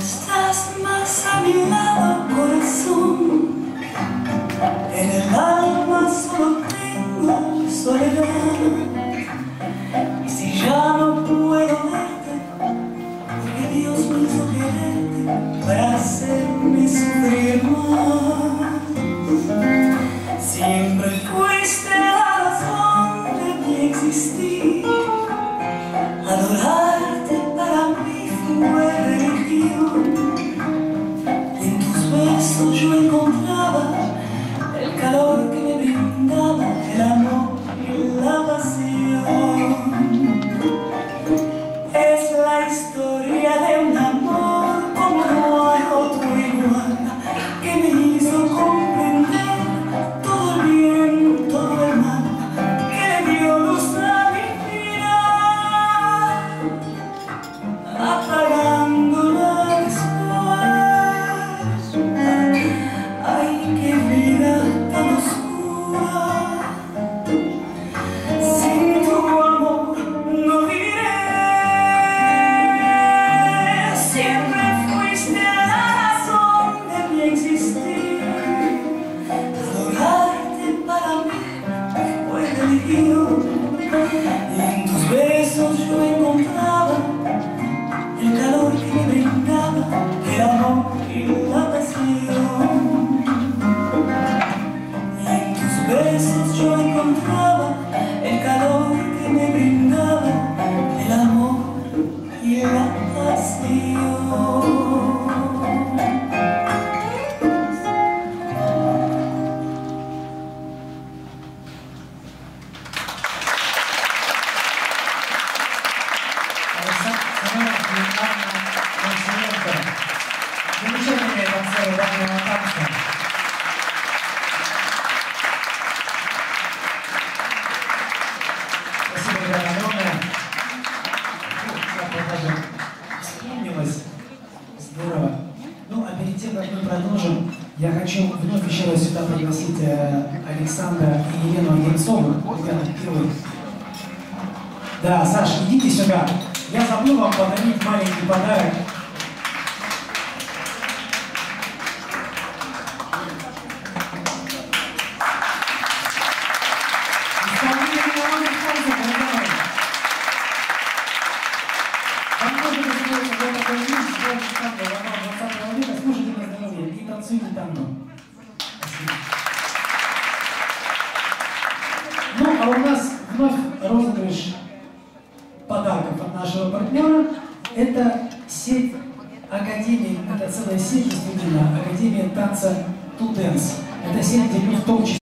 estás más a mi lado, corazón. En el alma solo tengo soledad. Y si ya no puedo verte, porque Dios me hizo quererte para hacerme sufrir más. Besos yo encontraba el calor que en tus besos yo encontraba el calor que me brindaba el amor y la pasión. En tus besos yo encontraba el calor que me brindaba Танцоры бального танца. Спасибо, ребята, огромное. Ну, я. Вспомнилось. Здорово. Ну, а перед тем, как мы продолжим, я хочу вновь еще раз сюда пригласить э, Александра и Елену Одинцову. Ребята, первый. Да, Саш, идите сюда. Я забыл вам подарить маленький подарок. Танцуйте танго. Ну, а у нас вновь розыгрыш подарков от нашего партнера. Это сеть Академии, это целая сеть, Академия танца Туденс. Это сеть, где в том числе